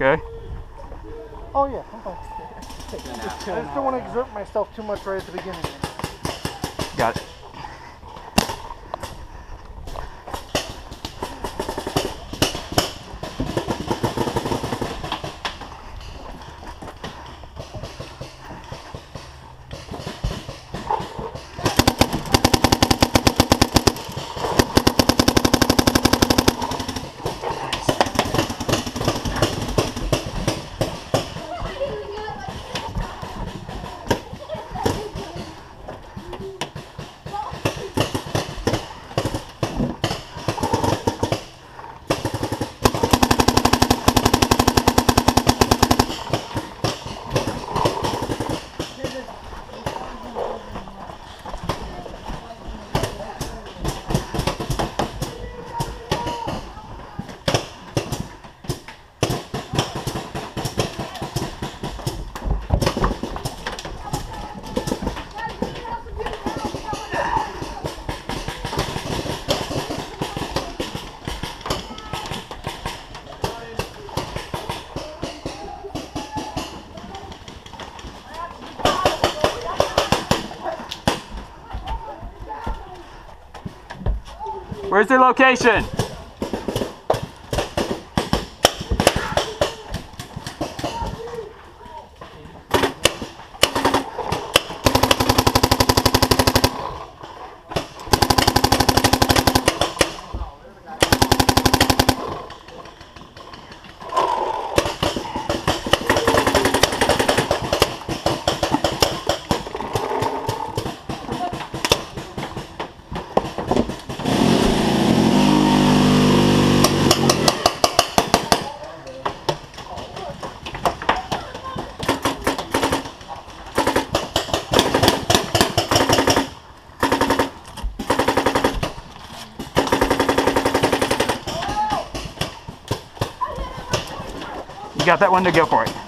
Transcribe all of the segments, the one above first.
Okay? Oh yeah, I'm fine. I just don't want to exert myself too much right at the beginning. Got it. Where's their location? Got that one to go for it.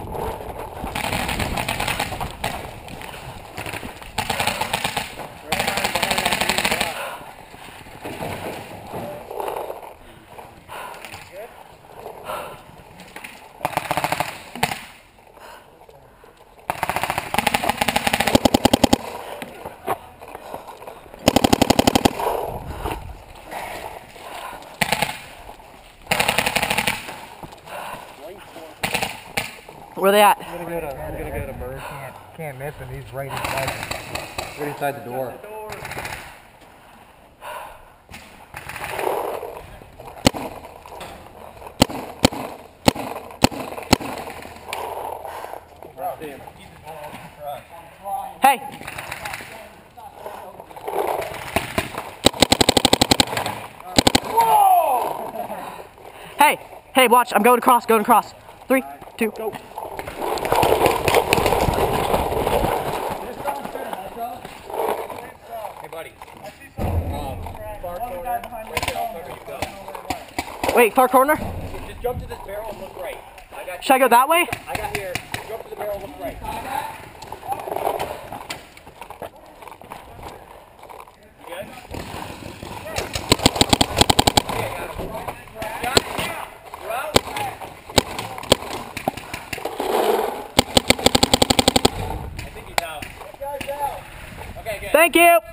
Where they at? I'm gonna go to, I'm gonna go to Bird. Can't, can't miss him. He's right inside, right inside the door. Hey! Hey! Hey, watch. I'm going across, going across. Three, two, go. buddy. You. Wait, far corner? Just jump to this barrel and look right. I Should I go that way? I got here. Jump to the barrel look right. Thank you.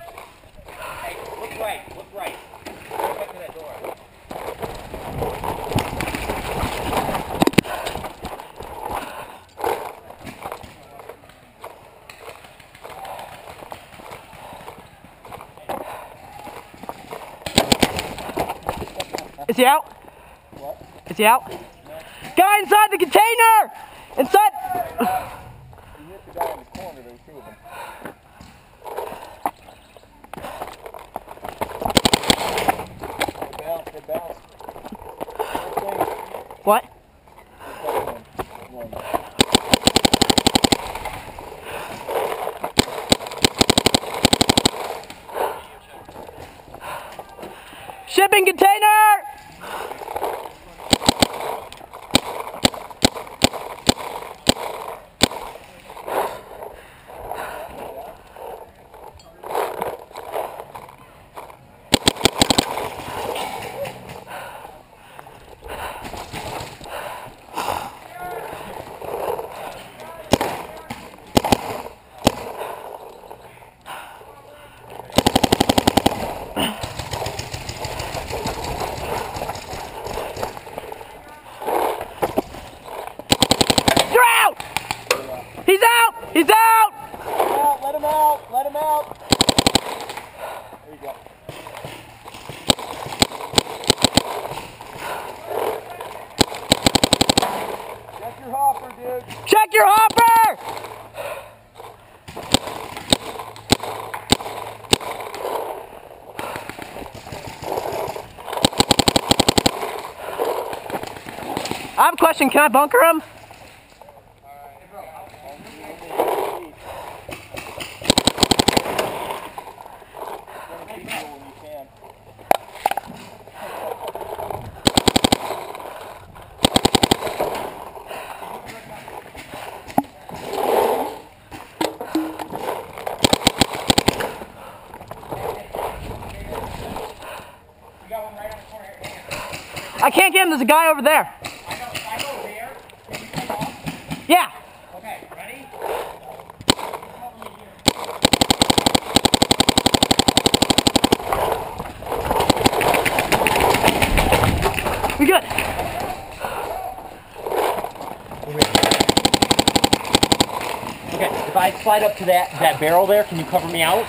He out? Is he out? Guy inside the container! Inside! What? Shipping container! You're out! He's out! He's out! out. Let him out. Let him out. There you go. Check your hopper, dude. Check your hopper! I have a question. Can I bunker him? We got one right on the corner here. I can't get him. There's a guy over there. I know, I know there. Can you take off? Yeah. Okay, ready? We good. Okay, if I slide up to that, that barrel there, can you cover me out?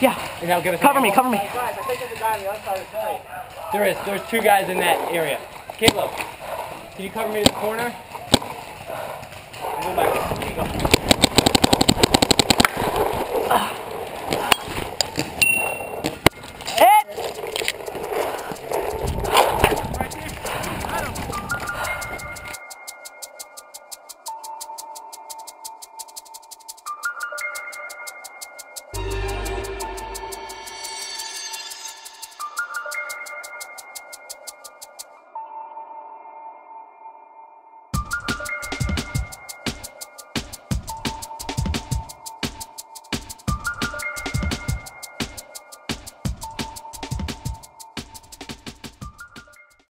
Yeah. And that'll give us Cover me. Cover me. Guys, I think there's a guy on the other side of the site. There is. There's two guys in that area. Caleb, can you cover me in the corner?